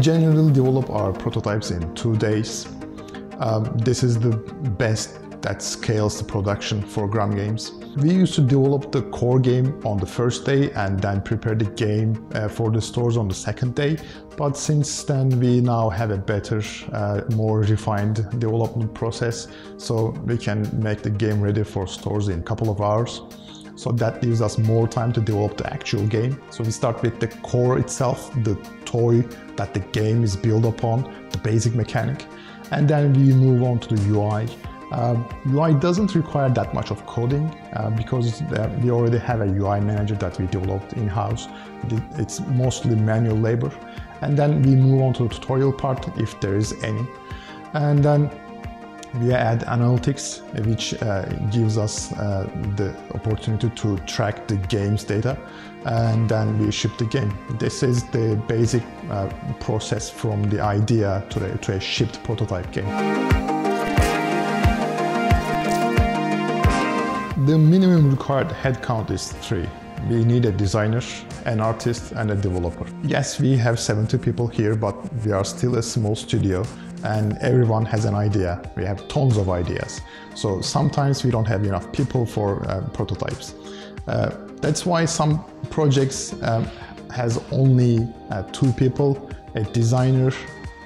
generally develop our prototypes in two days. Um, this is the best that scales the production for Gram Games. We used to develop the core game on the first day and then prepare the game uh, for the stores on the second day. But since then, we now have a better, uh, more refined development process, so we can make the game ready for stores in a couple of hours. So that gives us more time to develop the actual game. So we start with the core itself, the toy that the game is built upon, the basic mechanic, and then we move on to the UI. Uh, UI doesn't require that much of coding uh, because uh, we already have a UI manager that we developed in-house. It's mostly manual labor. And then we move on to the tutorial part if there is any. And then we add analytics, which uh, gives us uh, the opportunity to track the game's data, and then we ship the game. This is the basic uh, process from the idea to, the, to a shipped prototype game. The minimum required headcount is three. We need a designer, an artist, and a developer. Yes, we have 70 people here, but we are still a small studio and everyone has an idea. We have tons of ideas. So sometimes we don't have enough people for uh, prototypes. Uh, that's why some projects um, has only uh, two people, a designer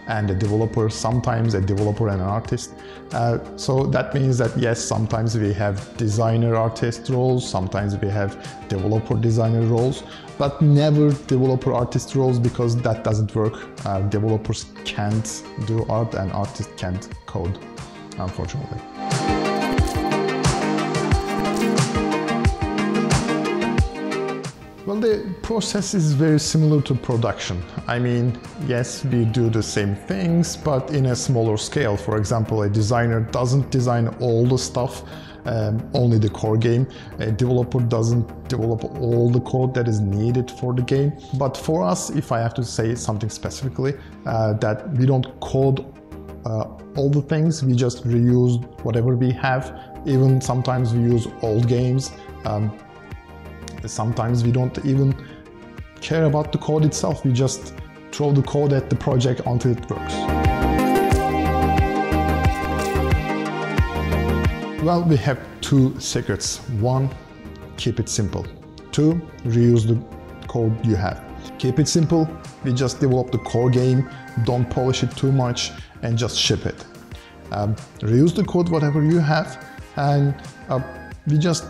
and a developer, sometimes a developer and an artist. Uh, so that means that yes, sometimes we have designer artist roles, sometimes we have developer designer roles, but never developer artist roles because that doesn't work. Uh, developers can't do art and artists can't code, unfortunately. Well, the process is very similar to production. I mean, yes, we do the same things, but in a smaller scale. For example, a designer doesn't design all the stuff, um, only the core game. A developer doesn't develop all the code that is needed for the game. But for us, if I have to say something specifically, uh, that we don't code uh, all the things, we just reuse whatever we have. Even sometimes we use old games. Um, Sometimes we don't even care about the code itself, we just throw the code at the project until it works. Well, we have two secrets. One, keep it simple. Two, reuse the code you have. Keep it simple, we just develop the core game, don't polish it too much, and just ship it. Um, reuse the code whatever you have, and uh, we just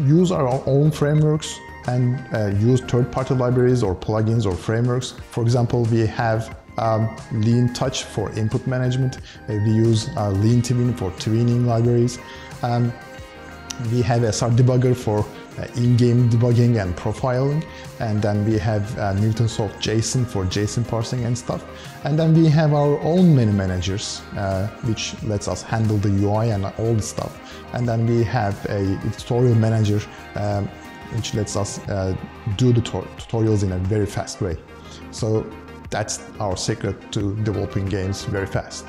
use our own frameworks and uh, use third-party libraries or plugins or frameworks. For example, we have um, Lean Touch for input management. Uh, we use uh, Lean Tween for tweening libraries. Um, we have SR Debugger for uh, in-game debugging and profiling. And then we have uh, Newtonsoft JSON for JSON parsing and stuff. And then we have our own menu managers, uh, which lets us handle the UI and all the stuff. And then we have a tutorial manager, um, which lets us uh, do the tutorials in a very fast way. So that's our secret to developing games very fast.